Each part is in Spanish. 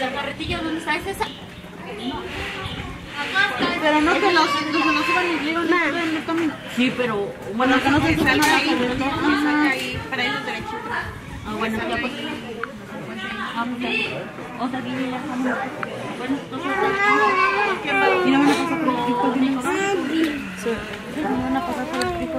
la carretilla dónde está es esa Pero no que los que nos iban y iban en el camino. sí pero Bueno, que no se suban ahí, para irnos derechito. ah bueno ya pues pues ya. o sea viene ya bueno entonces Y no van a pasar por el pico. Sí. No van a pasar por el pico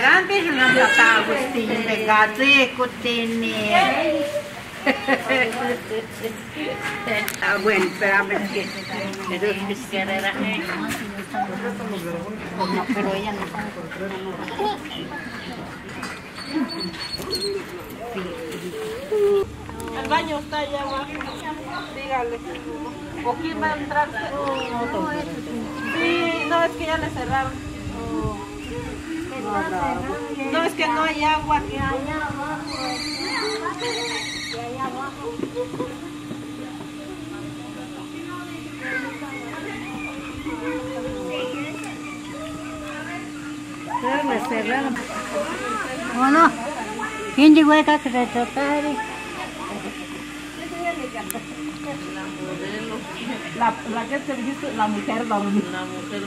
Grande una plata Agustín, regate cotene. Ah, bueno, que pero es que era- no pero ella no está El baño está allá abajo. Dígale. ¿O quién va a entrar? Sí, no, es que ya le cerraron. No, es que no hay agua. Le cerraron. Bueno, ¿quién llegó acá que se tocare? La, la que te dijiste, la mujer dormida. La mujer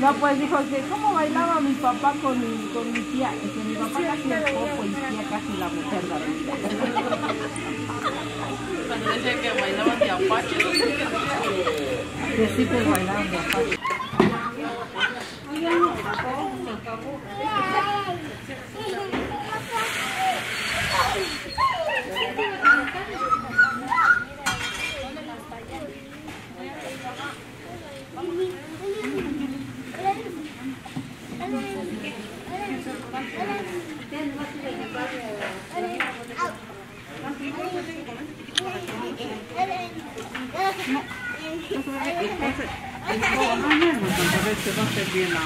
No, pues dijo que cómo bailaba mi papá con mi, con mi tía. Es que mi papá casi el popo y tía casi la mujer dormida. Cuando decía que bailaban de apache, Que sí, pues bailaban de apache.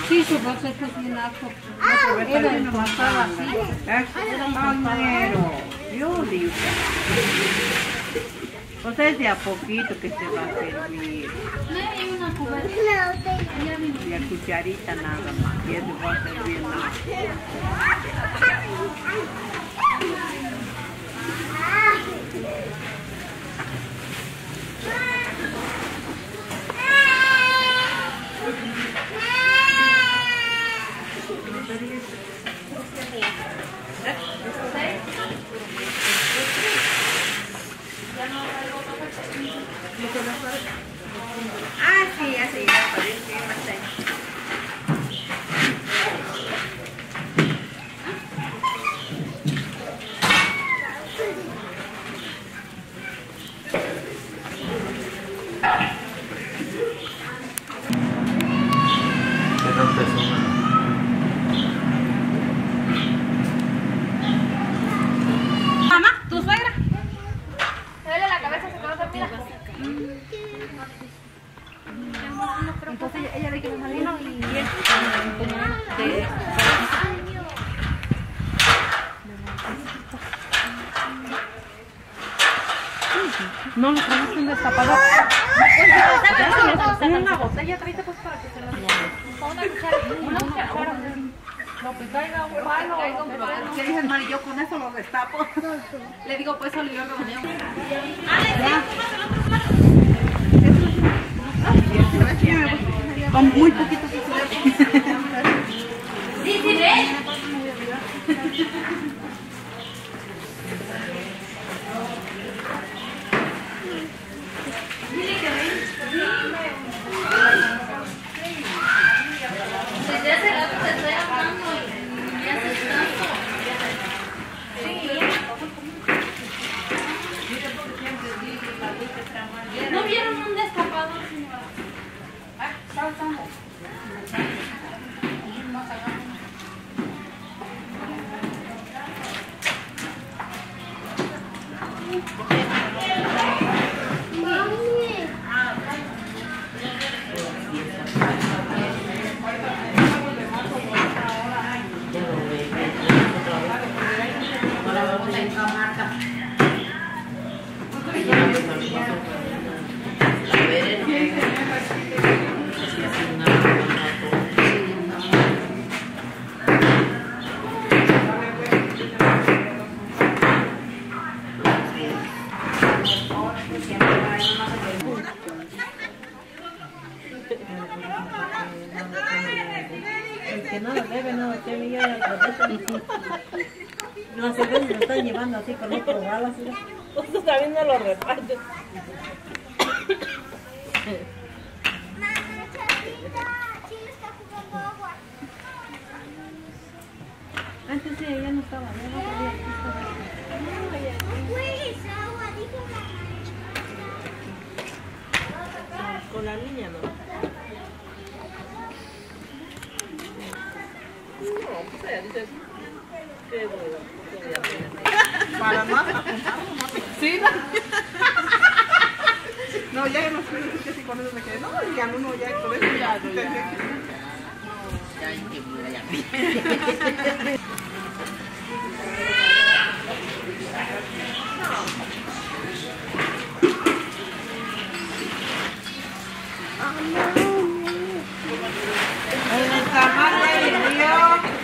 Sí, su voz es cocinazo. Era el pasado así. Palmero, yo digo. Pues es de a poquito que se va a servir. Y a cucharita nada más. Y eso va a servir nada. Ah, sí, No sé dónde lo están llevando así con otro bala, así. Pues también no lo reparten. Antes sí, ella no estaba, ya no sabía que estaba. Con la niña no. No, pues dice. Para nada. Sí, no. No, ya no sé sí con eso me quedé. No, ya no, ya con eso ya. ya. El tamal del río.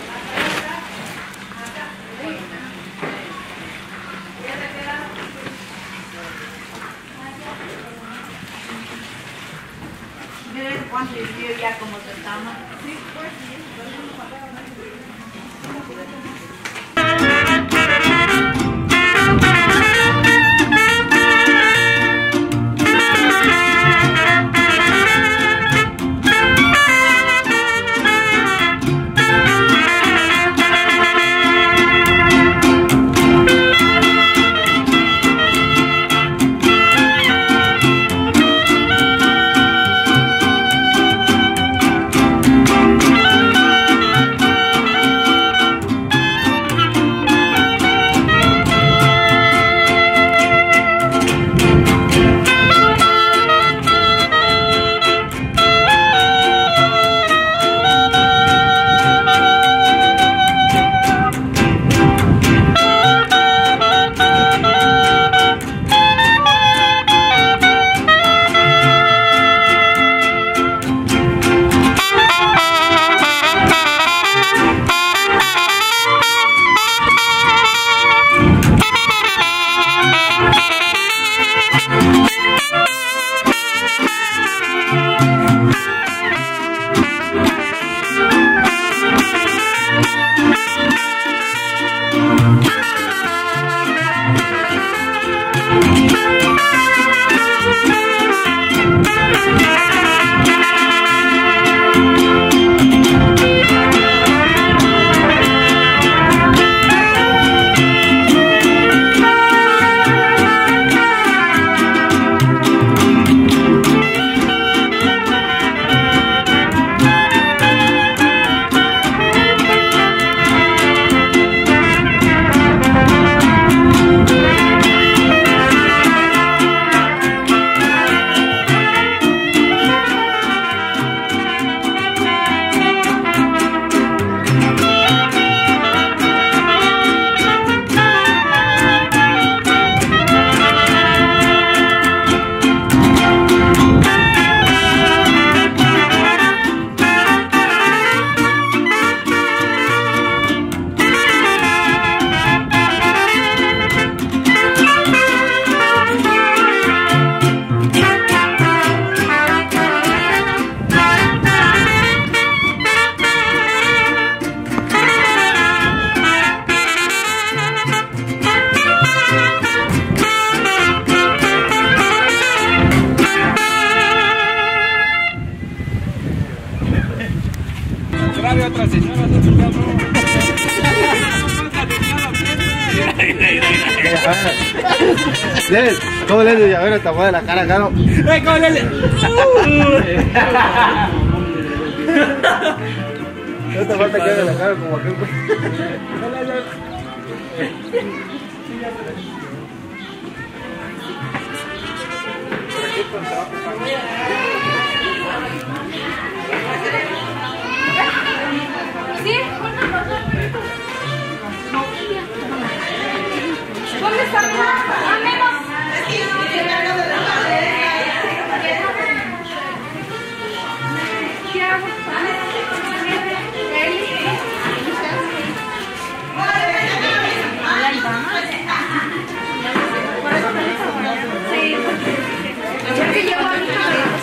Cuánto río ya como tama. Sí, pues. con no te falta que la cara como aquel. ¿Dónde está? Yeah.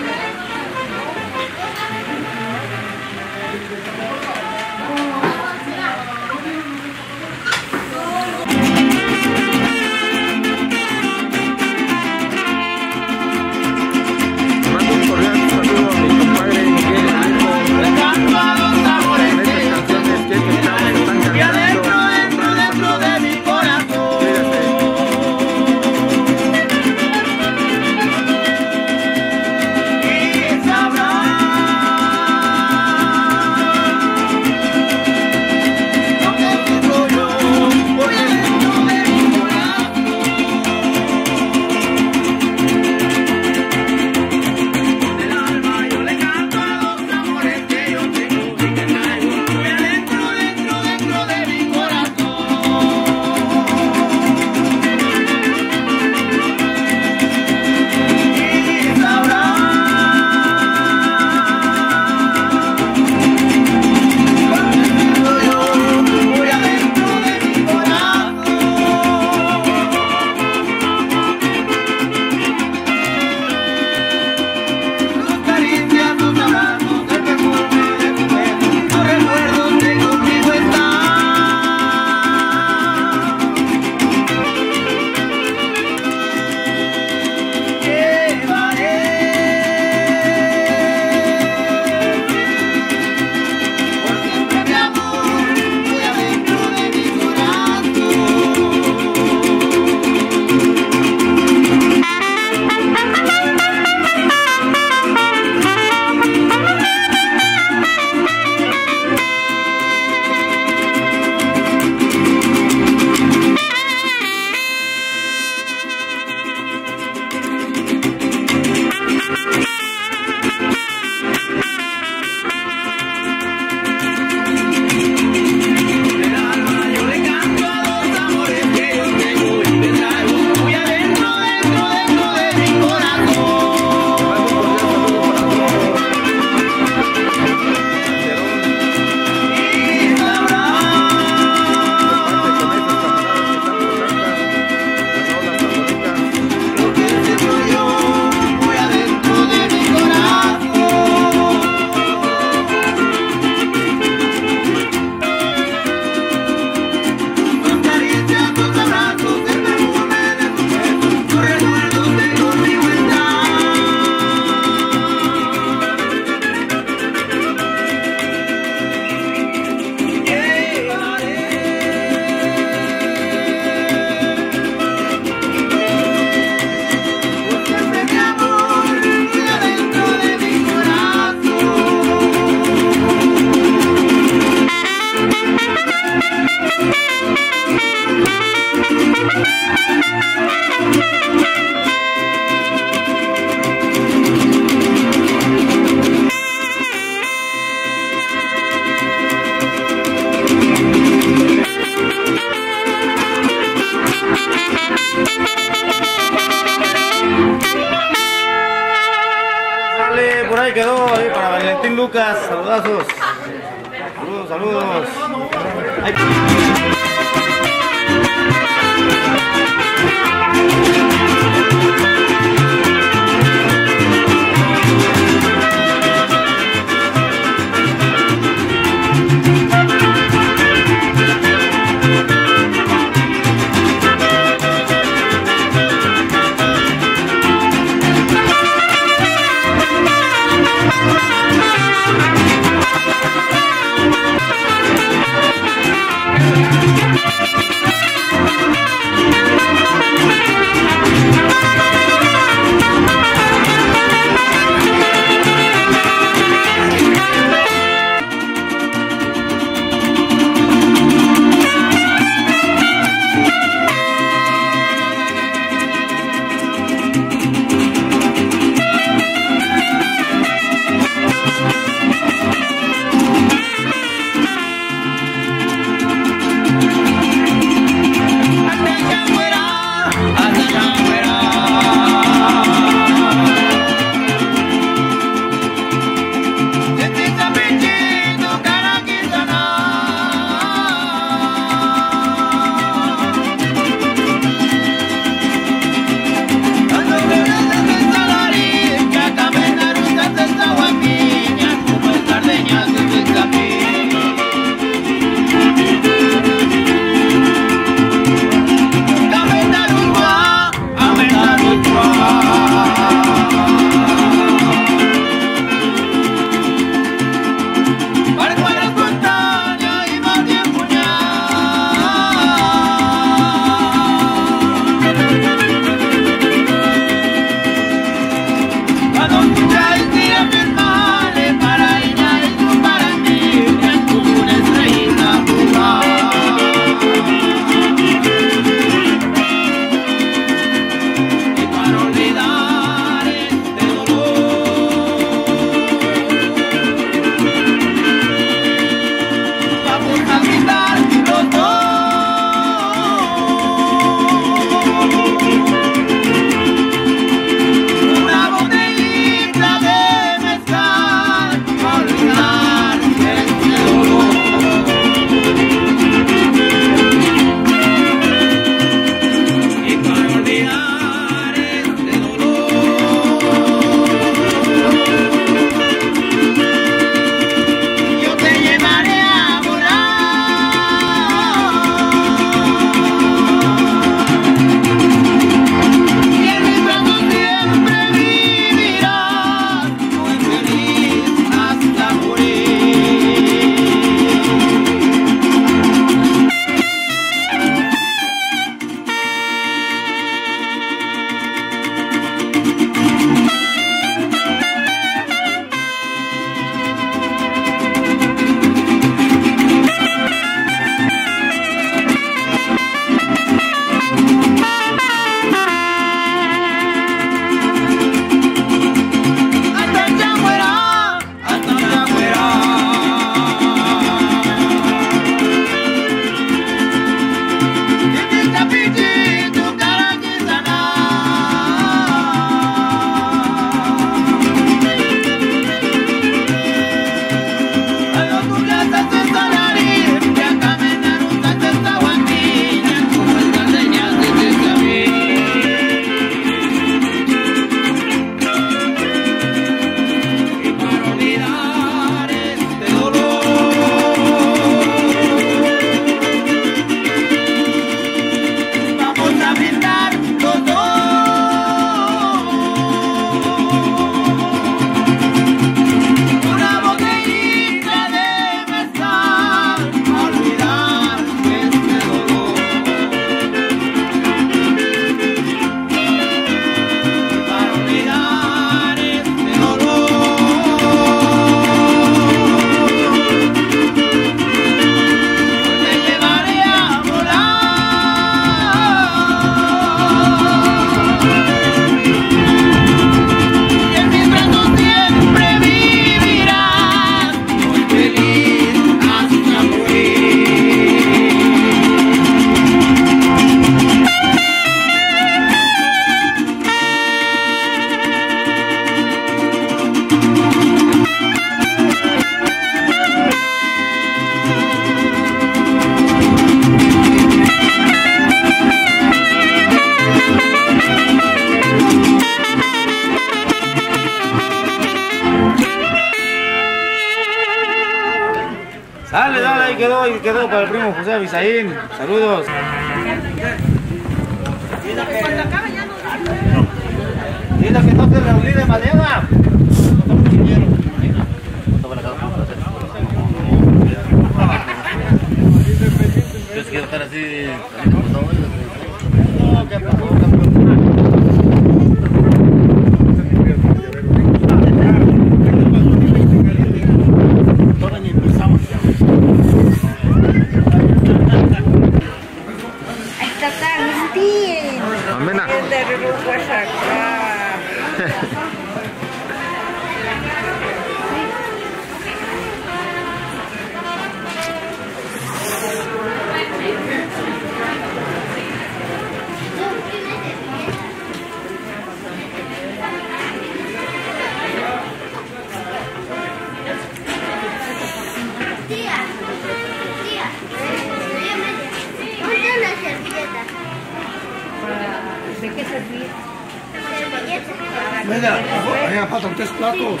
Platos.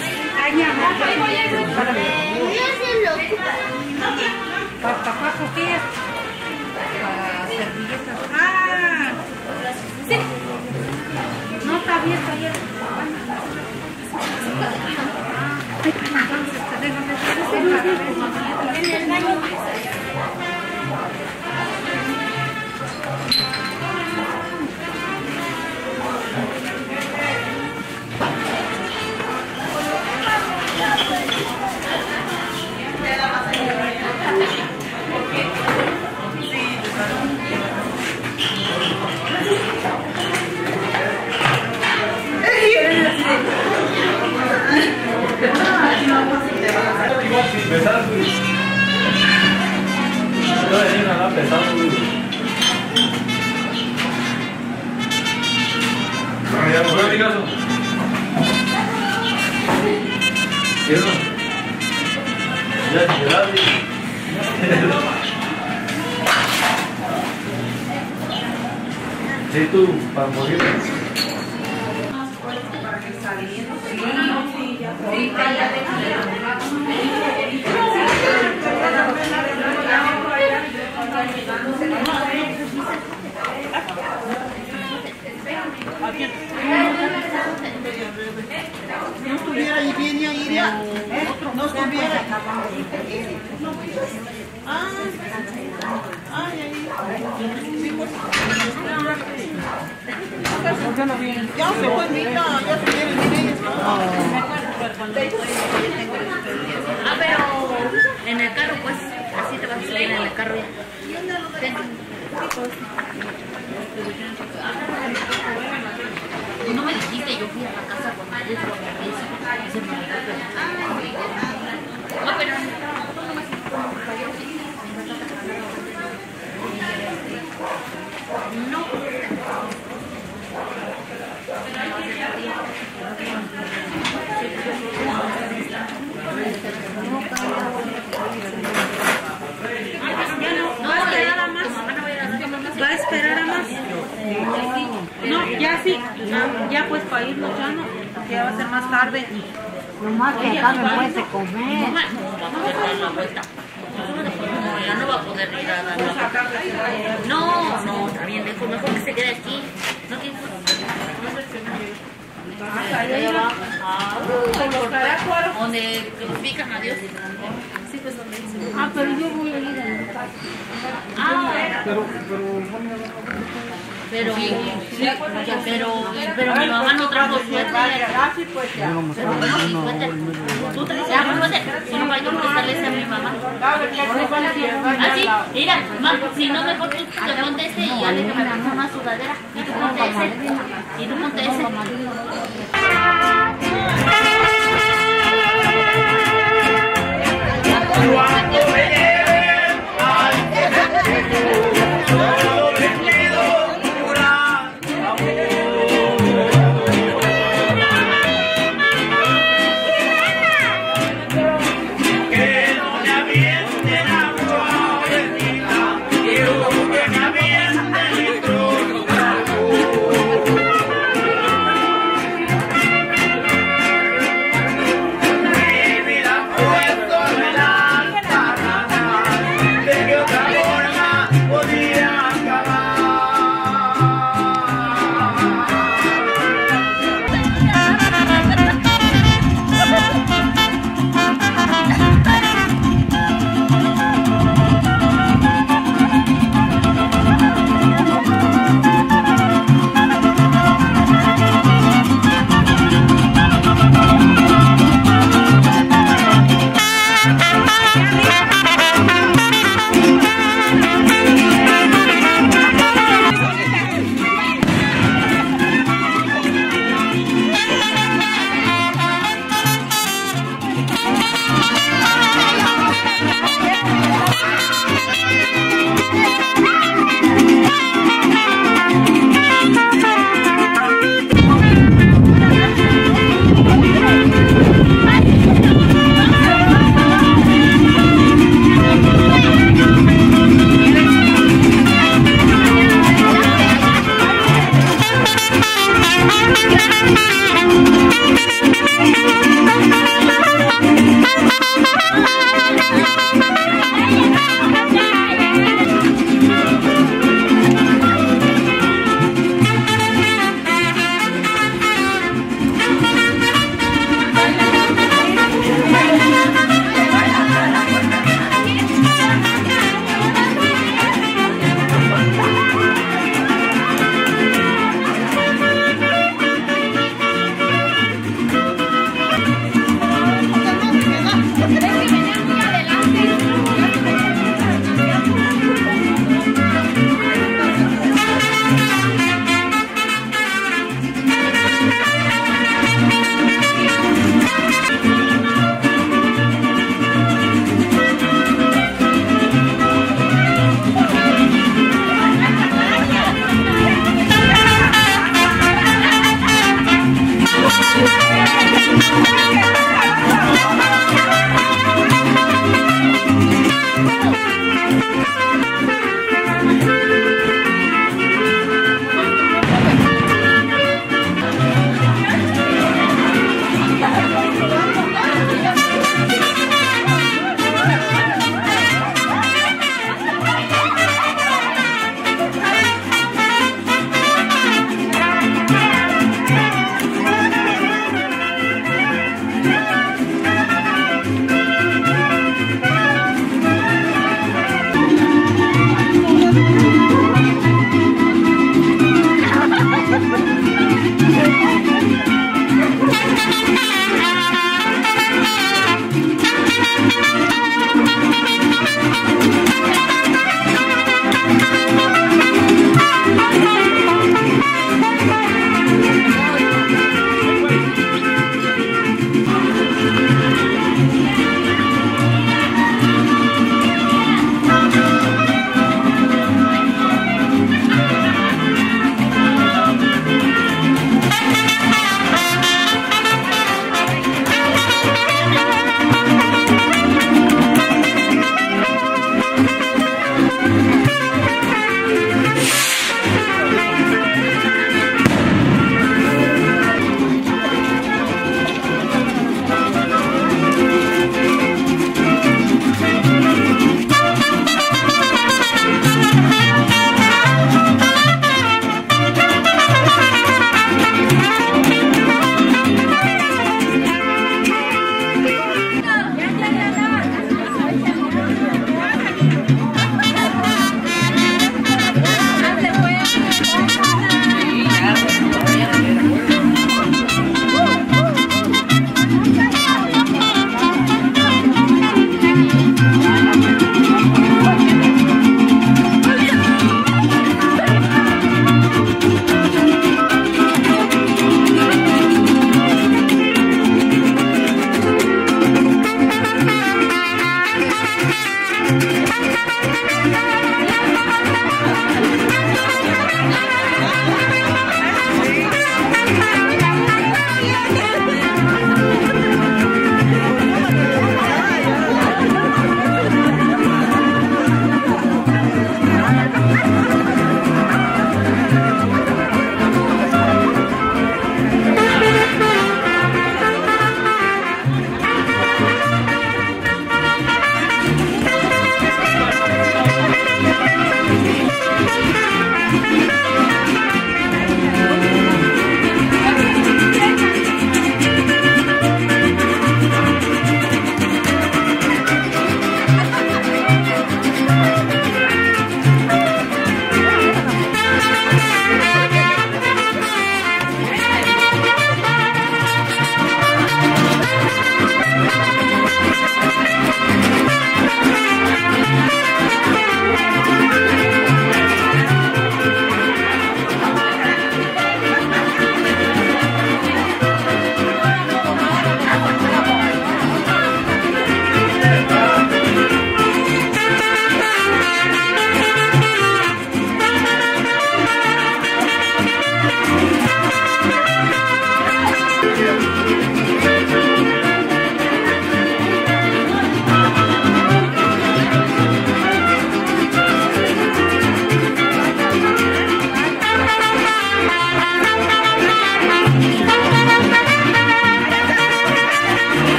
Yo pues para irnos ya no. porque Ya va a ser más tarde. Nomás que acá no puede comer. Mamá, vamos a dar la vuelta. No, ya no va a poder ir a dar la vuelta. No, no, está bien lejos. Mejor que se quede aquí. No tiene. Ah, por- Donde glorifican a Dios. Sí, pues donde dice. Ah, pero yo voy a ir a la casa. Ah, pero, pero, pero, pero mi mamá no trajo. Pero suéter. Tú a mi mamá. Así, mira, ma, si no mejor tú te ponte ese y ya que me una sudadera. Y tú ponte ese. Y tú ponte ese.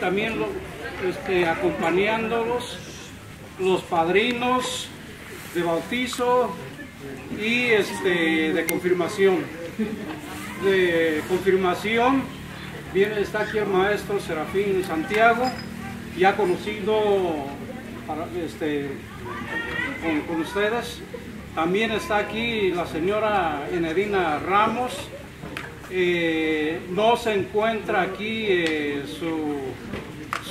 También este, acompañándolos los padrinos de bautizo y este, de confirmación. De confirmación viene, está aquí el maestro Serafín Santiago, ya conocido este, con, ustedes. También está aquí la señora Enedina Ramos. Eh, no se encuentra aquí eh, su,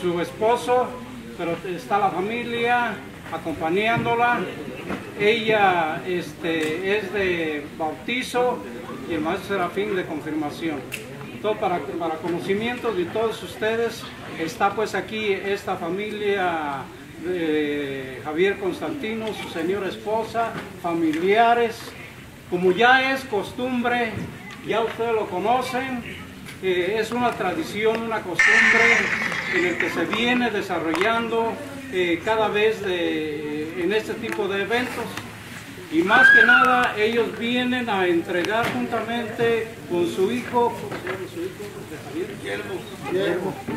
su esposo, pero está la familia acompañándola. Ella este, es de bautizo y el maestro Serafín de confirmación. Todo para, para conocimiento de todos ustedes, está pues aquí esta familia de Javier Constantino, su señora esposa, familiares, como ya es costumbre, ya ustedes lo conocen, eh, es una tradición, una costumbre en el que se viene desarrollando eh, cada vez de- en este tipo de eventos. Y más que nada, ellos vienen a entregar juntamente con su hijo, Javier?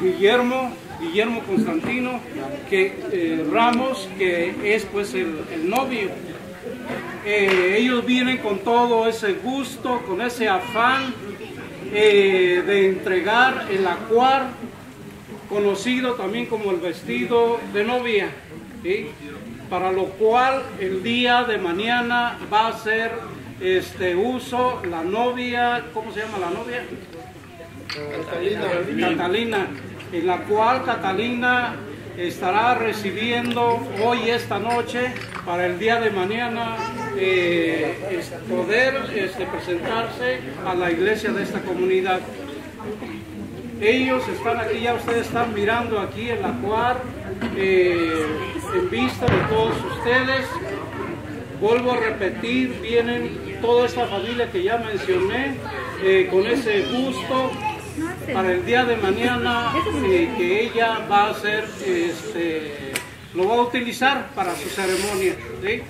Guillermo, Guillermo Constantino, que eh, Ramos, que es pues el, el novio. Eh, ellos vienen con todo ese gusto, con ese afán eh, de entregar el acuar, conocido también como el vestido de novia, ¿sí? para lo cual el día de mañana va a ser este uso la novia, ¿cómo se llama la novia? Catalina, en la cual Catalina estará recibiendo hoy esta noche para el día de mañana eh, poder este, presentarse a la iglesia de esta comunidad. Ellos están aquí, ya ustedes están mirando aquí en la cual eh, en vista de todos ustedes. Vuelvo a repetir, vienen toda esta familia que ya mencioné eh, con ese gusto para el día de mañana eh, que ella va a hacer, este, lo va a utilizar para su ceremonia. ¿sí?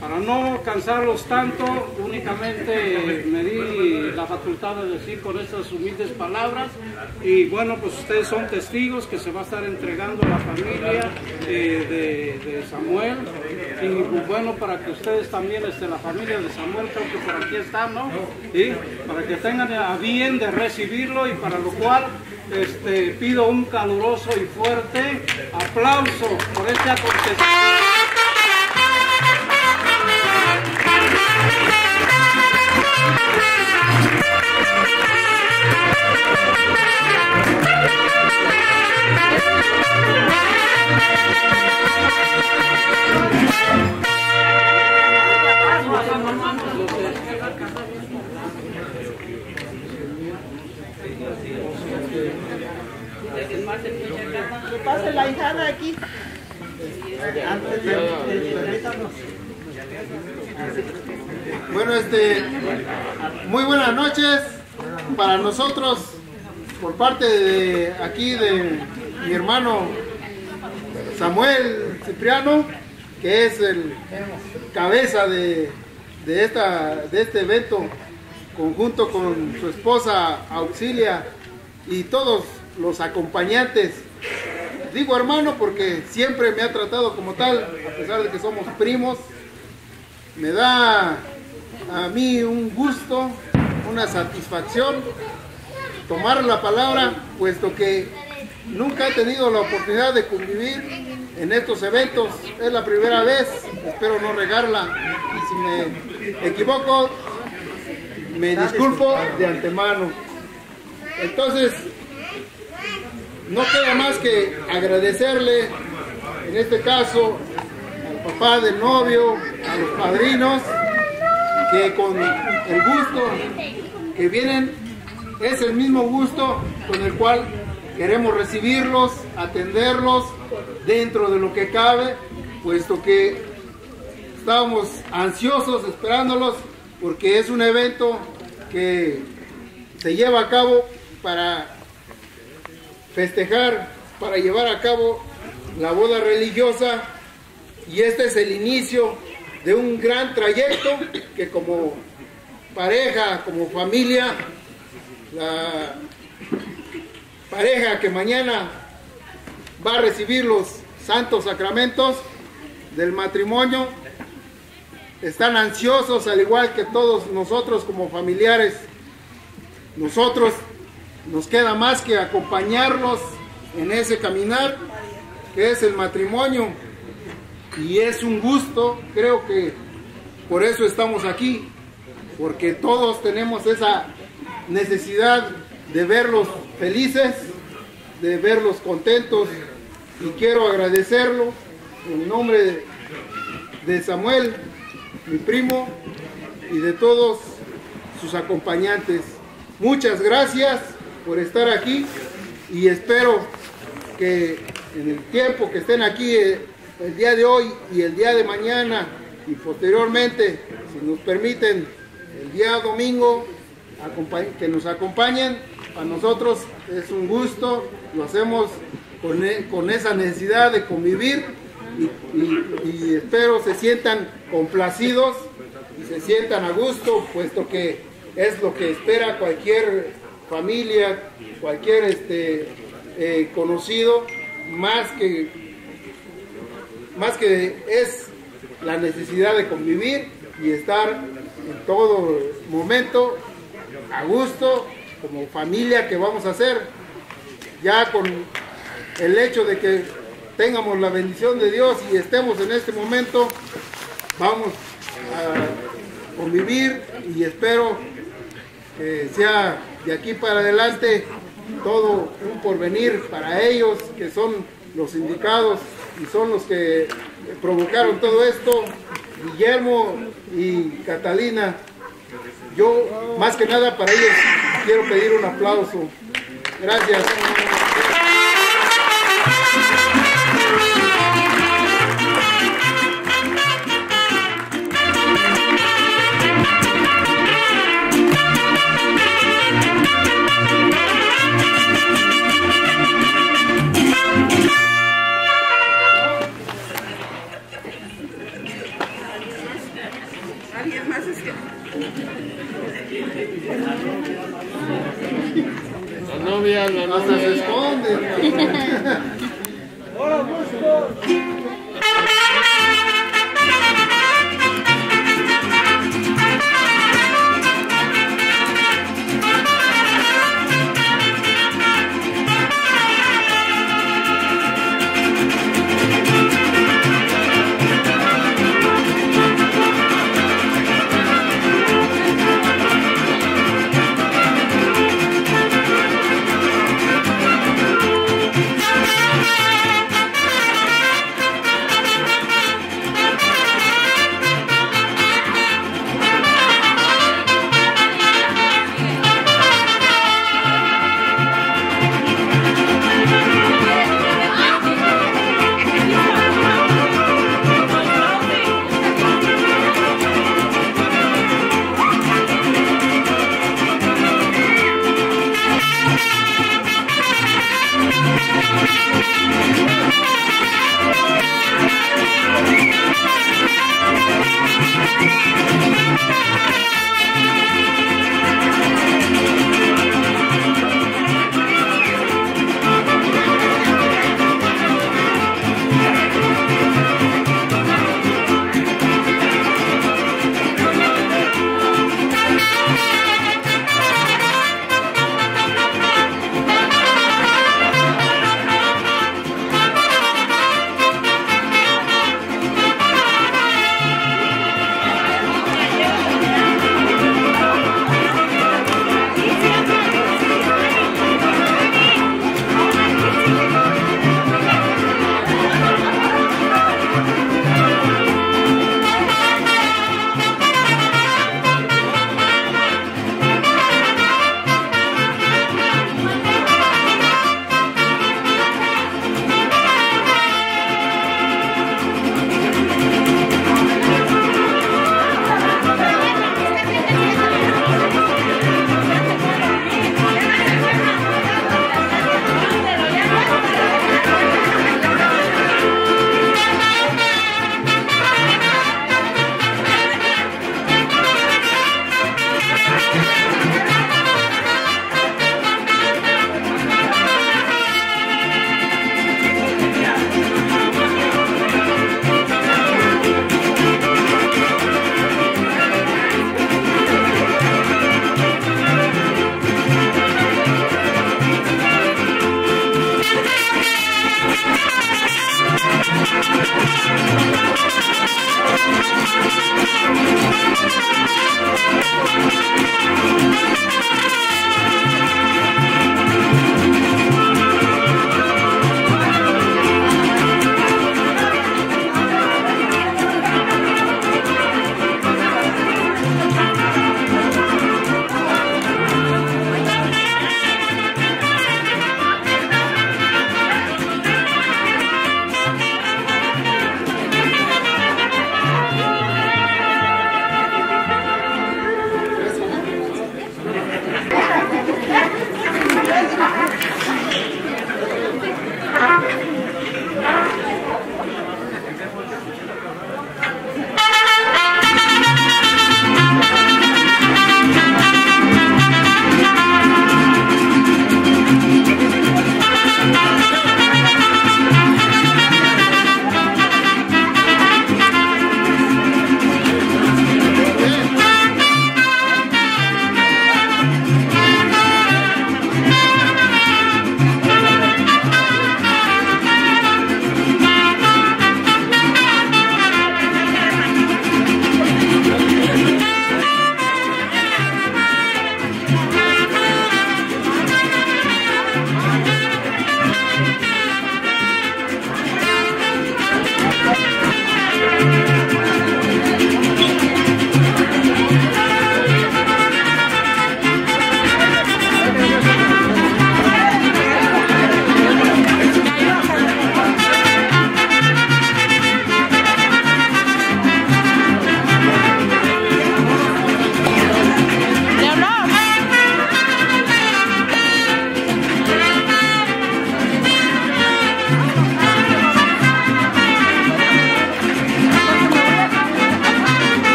Para no cansarlos tanto, únicamente me di la facultad de decir con estas humildes palabras y bueno, pues ustedes son testigos que se va a estar entregando la familia eh, de, de Samuel y pues, bueno, para que ustedes también, este, la familia de Samuel, creo que por aquí están, ¿no? ¿Sí? Para que tengan a bien de recibirlo y para lo cual este, pido un caluroso y fuerte aplauso por este acontecimiento. Pase la hijada aquí. Antes de. Bueno, este, muy buenas noches para nosotros por parte de aquí de mi hermano Samuel Cipriano, que es el cabeza de, de, esta, de este evento, conjunto con su esposa Auxilia y todos los acompañantes Digo hermano porque siempre me ha tratado como tal, a pesar de que somos primos. Me da a mí un gusto, una satisfacción tomar la palabra, puesto que nunca he tenido la oportunidad de convivir en estos eventos. Es la primera vez, espero no regarla. Me equivoco, me disculpo de antemano. Entonces, no queda más que agradecerle, en este caso, al papá del novio, a los padrinos, que con el gusto que vienen es el mismo gusto con el cual queremos recibirlos, atenderlos dentro de lo que cabe, puesto que estábamos ansiosos esperándolos porque es un evento que se lleva a cabo para festejar, para llevar a cabo la boda religiosa. Y este es el inicio de un gran trayecto que como pareja, como familia, la pareja que mañana va a recibir los santos sacramentos del matrimonio, están ansiosos al igual que todos nosotros como familiares. Nosotros nos queda más que acompañarlos en ese caminar que es el matrimonio y es un gusto, creo que por eso estamos aquí, porque todos tenemos esa necesidad de verlos felices, de verlos contentos y quiero agradecerlo en nombre de, de Samuel, mi primo, y de todos sus acompañantes. Muchas gracias por estar aquí y espero que en el tiempo que estén aquí eh, el día de hoy y el día de mañana y posteriormente, si nos permiten, el día domingo, que nos acompañen. A nosotros es un gusto, lo hacemos con, e- con esa necesidad de convivir y, espero se sientan complacidos y se sientan a gusto, puesto que es lo que espera cualquier familia, cualquier este, eh, conocido, más que, más que es la necesidad de convivir y estar en todo momento a gusto, como familia que vamos a hacer, ya con el hecho de que tengamos la bendición de Dios y estemos en este momento, vamos a convivir y espero que sea de aquí para adelante todo un porvenir para ellos que son los indicados y son los que provocaron todo esto, Guillermo y Catalina. Yo más que nada para ellos quiero pedir un aplauso. Gracias. La novia, la Hasta se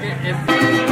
que es...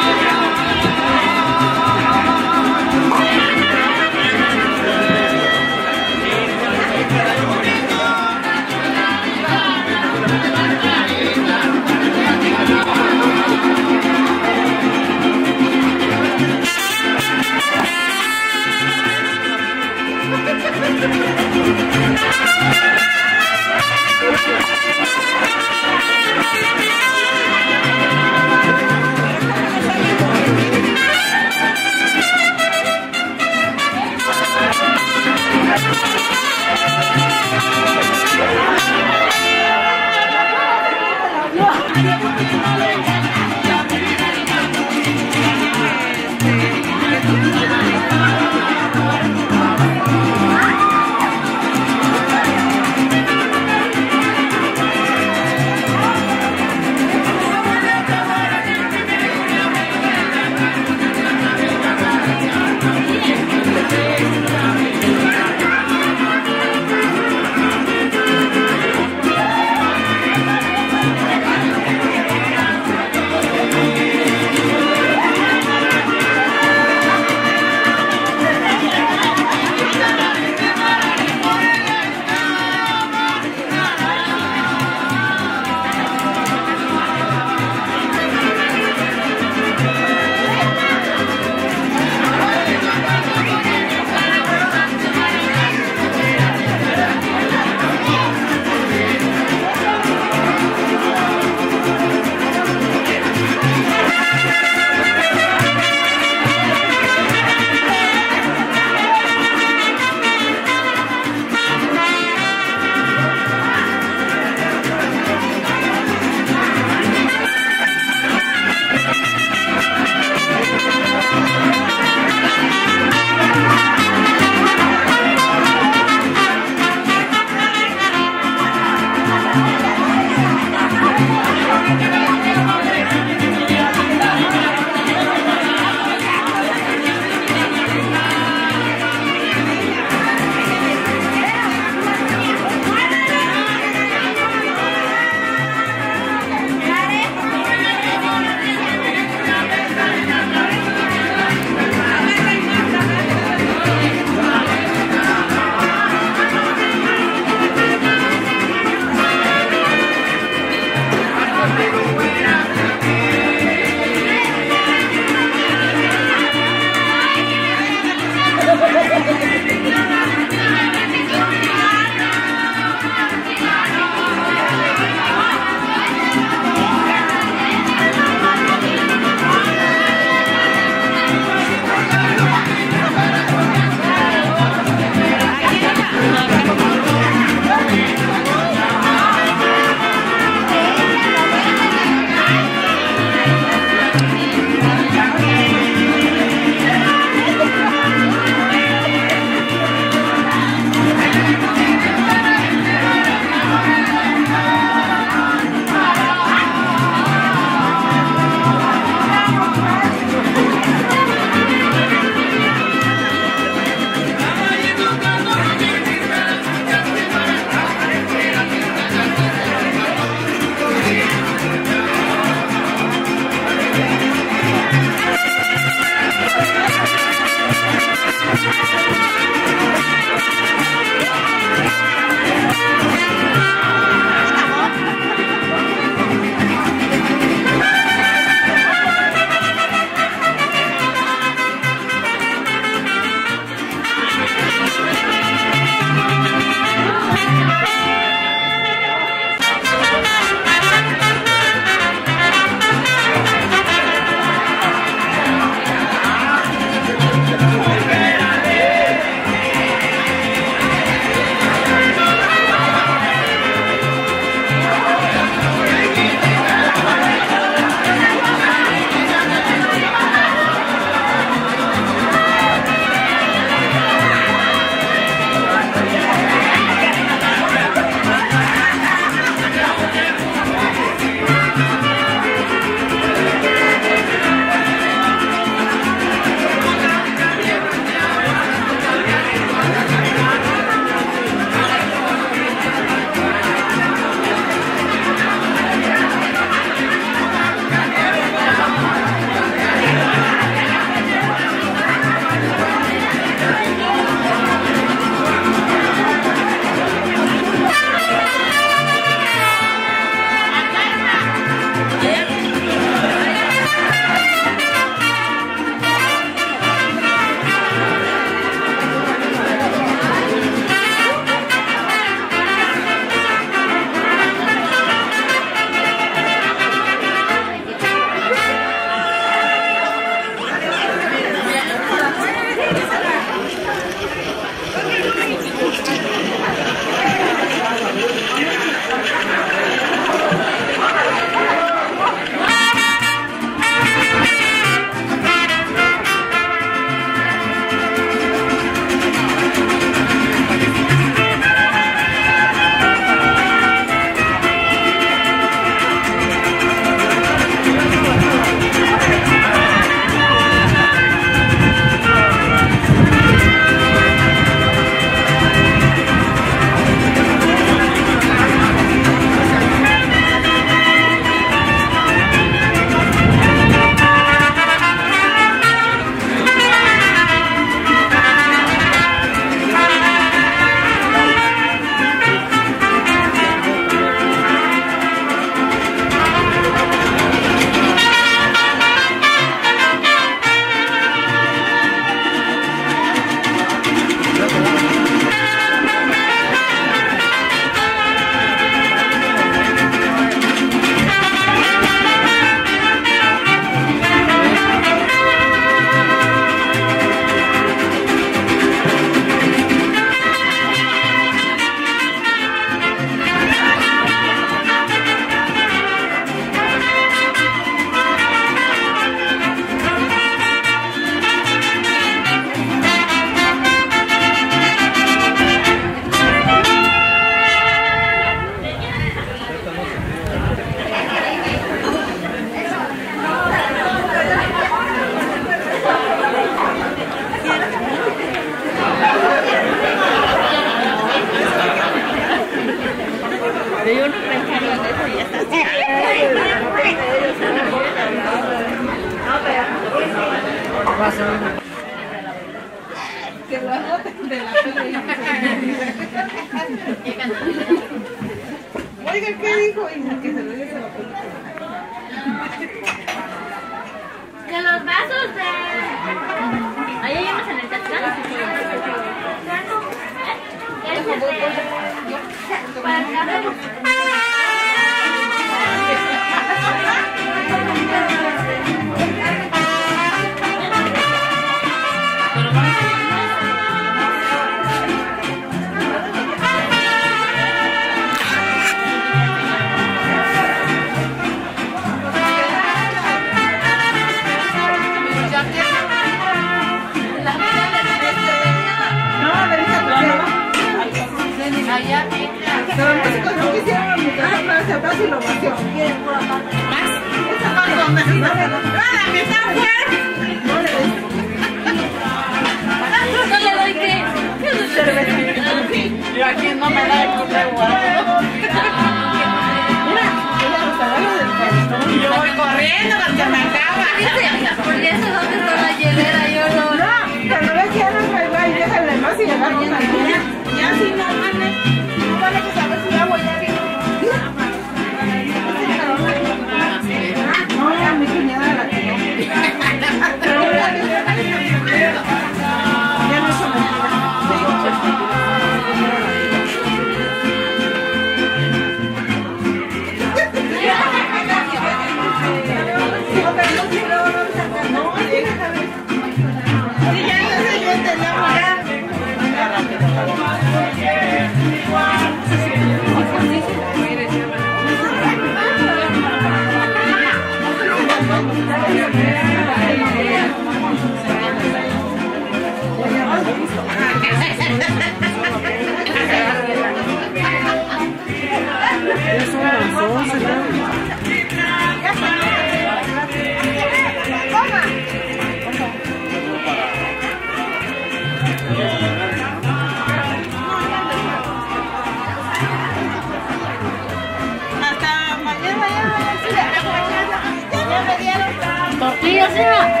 안 녕.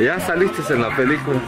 Ya saliste en la película.